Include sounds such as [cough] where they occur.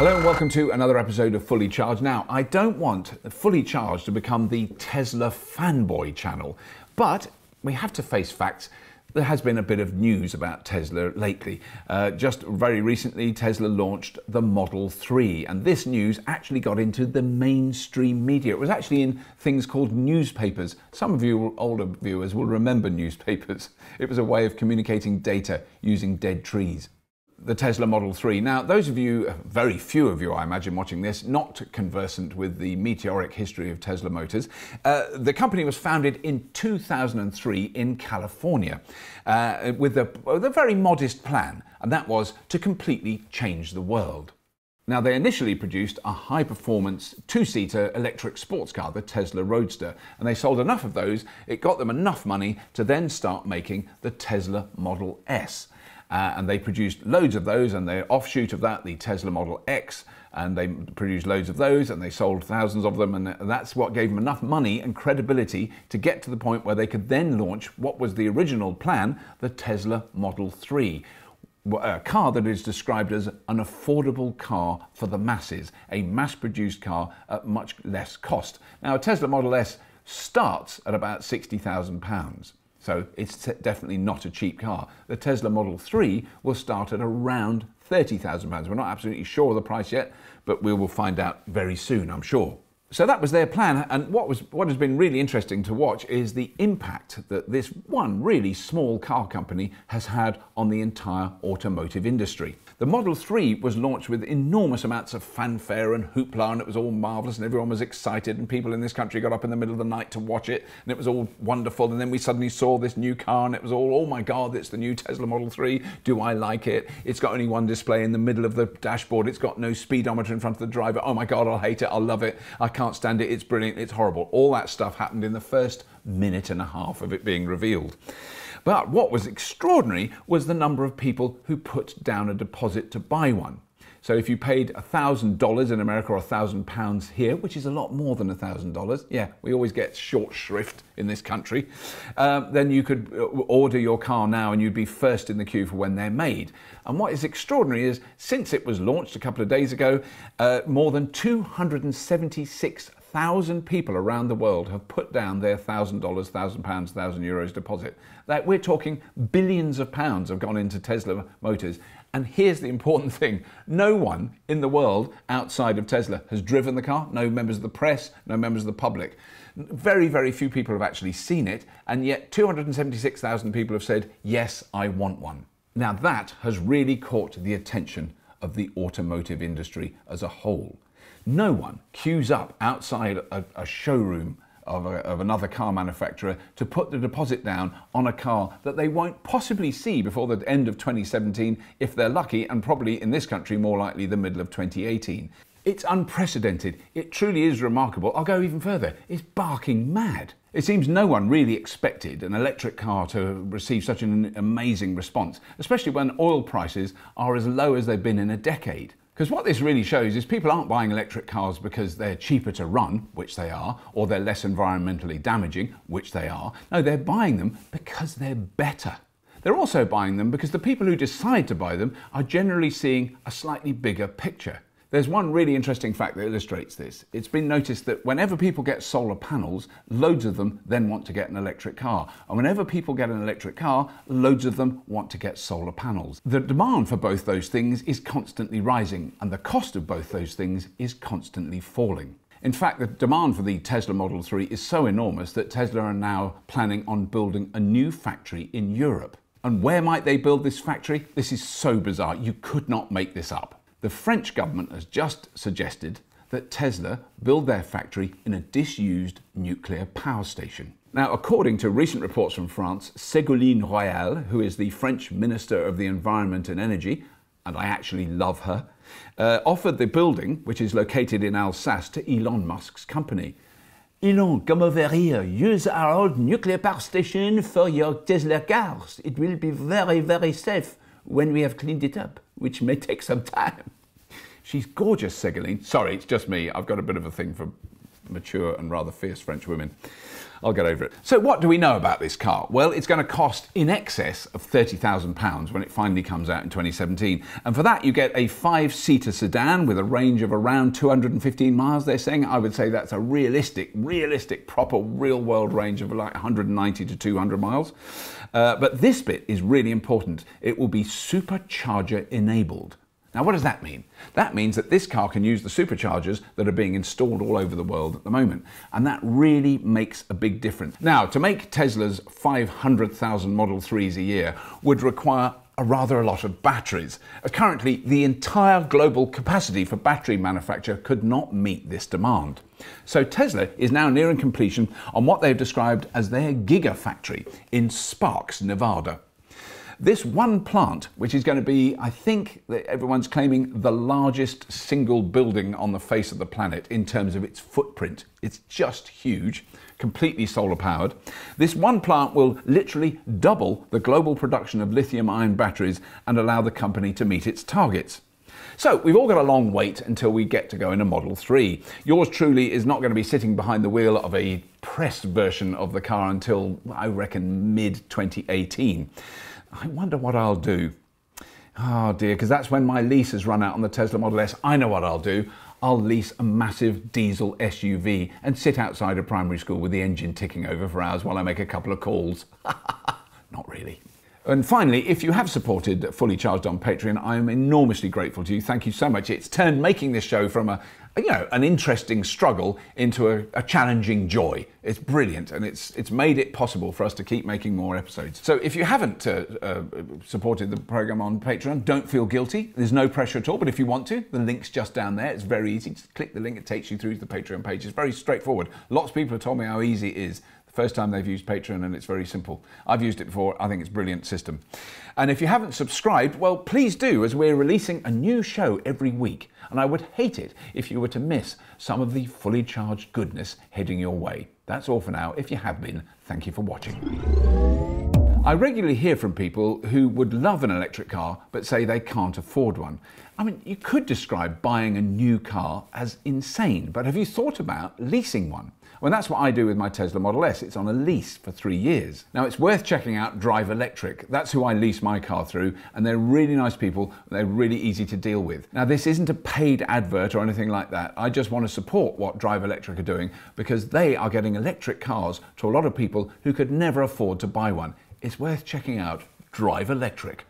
Hello and welcome to another episode of Fully Charged. Now, I don't want Fully Charged to become the Tesla fanboy channel, but we have to face facts. There has been a bit of news about Tesla lately. Uh, just very recently, Tesla launched the Model 3, and this news actually got into the mainstream media. It was actually in things called newspapers. Some of you older viewers will remember newspapers. [laughs] It was a way of communicating data using dead trees the Tesla Model 3. Now, those of you, very few of you, I imagine, watching this, not conversant with the meteoric history of Tesla Motors, uh, the company was founded in 2003 in California uh, with, a, with a very modest plan, and that was to completely change the world. Now, they initially produced a high performance two seater electric sports car, the Tesla Roadster, and they sold enough of those, it got them enough money to then start making the Tesla Model S. Uh, and they produced loads of those, and the offshoot of that, the Tesla Model X, and they produced loads of those, and they sold thousands of them, and that's what gave them enough money and credibility to get to the point where they could then launch what was the original plan, the Tesla Model 3 a uh, car that is described as an affordable car for the masses, a mass produced car at much less cost. Now, a Tesla Model S starts at about £60,000. So it's definitely not a cheap car. The Tesla Model 3 will start at around £30,000. We're not absolutely sure of the price yet, but we will find out very soon, I'm sure. So that was their plan, and what was what has been really interesting to watch is the impact that this one really small car company has had on the entire automotive industry. The Model 3 was launched with enormous amounts of fanfare and hoopla, and it was all marvellous, and everyone was excited, and people in this country got up in the middle of the night to watch it, and it was all wonderful. And then we suddenly saw this new car, and it was all, oh my God, it's the new Tesla Model 3. Do I like it? It's got only one display in the middle of the dashboard. It's got no speedometer in front of the driver. Oh my God, I'll hate it. I'll love it. I can't stand it. It's brilliant. It's horrible. All that stuff happened in the first minute and a half of it being revealed. But what was extraordinary was the number of people who put down a deposit to buy one. So if you paid $1,000 in America or £1,000 here, which is a lot more than $1,000, yeah, we always get short shrift in this country, uh, then you could uh, order your car now and you'd be first in the queue for when they're made. And what is extraordinary is since it was launched a couple of days ago, uh, more than 276 thousand people around the world have put down their thousand dollars, thousand pounds, thousand euros deposit. That we're talking billions of pounds have gone into Tesla Motors. And here's the important thing no one in the world outside of Tesla has driven the car, no members of the press, no members of the public. Very, very few people have actually seen it, and yet 276,000 people have said, Yes, I want one. Now, that has really caught the attention of the automotive industry as a whole. No one queues up outside a, a showroom of, a, of, another car manufacturer to put the deposit down on a car that they won't possibly see before the end of 2017 if they're lucky, and probably in this country more likely the middle of 2018. It's unprecedented. It truly is remarkable. I'll go even further. It's barking mad. It seems no one really expected an electric car to receive such an amazing response, especially when oil prices are as low as they've been in a decade. Because what this really shows is people aren't buying electric cars because they're cheaper to run, which they are, or they're less environmentally damaging, which they are. No, they're buying them because they're better. They're also buying them because the people who decide to buy them are generally seeing a slightly bigger picture. There's one really interesting fact that illustrates this. It's been noticed that whenever people get solar panels, loads of them then want to get an electric car. And whenever people get an electric car, loads of them want to get solar panels. The demand for both those things is constantly rising, and the cost of both those things is constantly falling. In fact, the demand for the Tesla Model 3 is so enormous that Tesla are now planning on building a new factory in Europe. And where might they build this factory? This is so bizarre. You could not make this up. The French government has just suggested that Tesla build their factory in a disused nuclear power station. Now, according to recent reports from France, Ségolène Royal, who is the French Minister of the Environment and Energy, and I actually love her, uh, offered the building, which is located in Alsace, to Elon Musk's company. Elon, come over here. Use our old nuclear power station for your Tesla cars. It will be very, very safe when we have cleaned it up, which may take some time. She's gorgeous, Ségolène. Sorry, it's just me. I've got a bit of a thing for mature and rather fierce French women. I'll get over it. So, what do we know about this car? Well, it's going to cost in excess of £30,000 when it finally comes out in 2017. And for that, you get a five seater sedan with a range of around 215 miles, they're saying. I would say that's a realistic, realistic, proper, real world range of like 190 to 200 miles. Uh, but this bit is really important. It will be supercharger enabled. Now, what does that mean? That means that this car can use the superchargers that are being installed all over the world at the moment. And that really makes a big difference. Now, to make Tesla's 500,000 Model 3s a year would require a rather a lot of batteries. Uh, currently, the entire global capacity for battery manufacture could not meet this demand. So Tesla is now nearing completion on what they've described as their gigafactory in Sparks, Nevada. This one plant, which is going to be, I think everyone's claiming, the largest single building on the face of the planet in terms of its footprint. It's just huge, completely solar powered. This one plant will literally double the global production of lithium ion batteries and allow the company to meet its targets. So we've all got a long wait until we get to go in a Model 3. Yours truly is not going to be sitting behind the wheel of a pressed version of the car until I reckon mid 2018. I wonder what I'll do. Oh dear, because that's when my lease has run out on the Tesla Model S. I know what I'll do. I'll lease a massive diesel SUV and sit outside a primary school with the engine ticking over for hours while I make a couple of calls. [laughs] And finally, if you have supported Fully Charged on Patreon, I am enormously grateful to you. Thank you so much. It's turned making this show from a, you know, an interesting struggle into a, a, challenging joy. It's brilliant, and it's it's made it possible for us to keep making more episodes. So if you haven't uh, uh, supported the program on Patreon, don't feel guilty. There's no pressure at all. But if you want to, the link's just down there. It's very easy. Just click the link; it takes you through to the Patreon page. It's very straightforward. Lots of people have told me how easy it is. First time they've used Patreon, and it's very simple. I've used it before. I think it's a brilliant system. And if you haven't subscribed, well, please do, as we're releasing a new show every week and I would hate it if you were to miss some of the fully charged goodness heading your way. That's all for now. If you have been, thank you for watching. I regularly hear from people who would love an electric car but say they can't afford one. I mean, you could describe buying a new car as insane, but have you thought about leasing one? And that's what I do with my Tesla Model S. It's on a lease for three years. Now, it's worth checking out Drive Electric. That's who I lease my car through, and they're really nice people. They're really easy to deal with. Now, this isn't a paid advert or anything like that. I just want to support what Drive Electric are doing because they are getting electric cars to a lot of people who could never afford to buy one. It's worth checking out Drive Electric.